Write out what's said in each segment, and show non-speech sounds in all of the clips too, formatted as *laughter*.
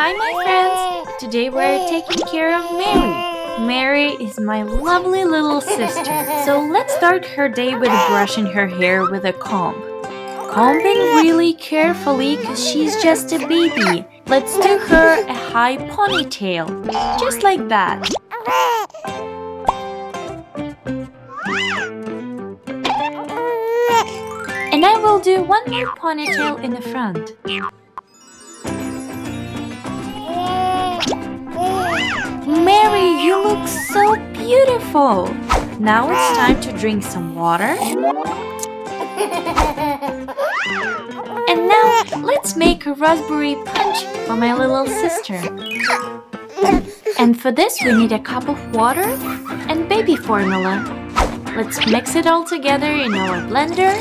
Hi my friends! Today we're taking care of Mary. Mary is my lovely little sister. *laughs* So let's start her day with brushing her hair with a comb. Combing really carefully cause she's just a baby. Let's do her a high ponytail. Just like that. And I will do one more ponytail in the front. So beautiful! Now it's time to drink some water. And now let's make a raspberry punch for my little sister. And for this we need a cup of water and baby formula. Let's mix it all together in our blender.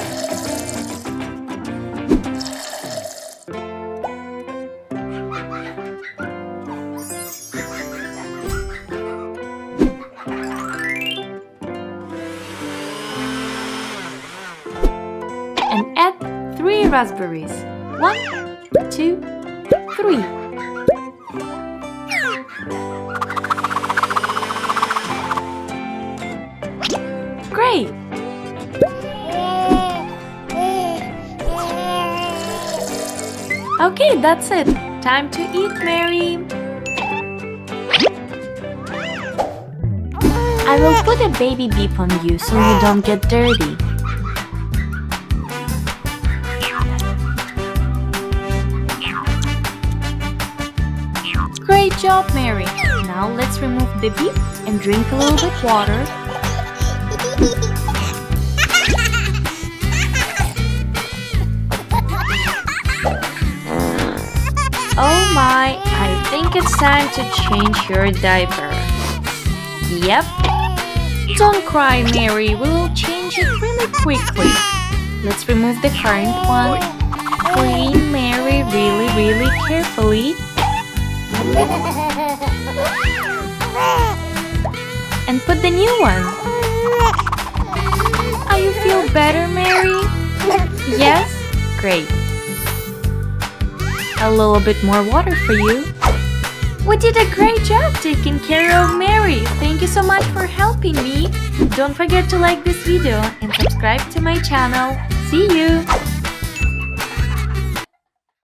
Raspberries. One, two, three. Great! Okay, that's it. Time to eat, Mary. I will put a baby beep on you so you don't get dirty. Great job, Mary. Now let's remove the beep and drink a little bit water. Oh my, I think it's time to change your diaper. Yep. Don't cry, Mary. We will change it really quickly. Let's remove the current one. Clean Mary really, really carefully. *laughs* And put the new one. Are you feel better, Mary? Yes? Great. A little bit more water for you. We did a great job taking care of Mary. Thank you so much for helping me. Don't forget to like this video and subscribe to my channel. See you!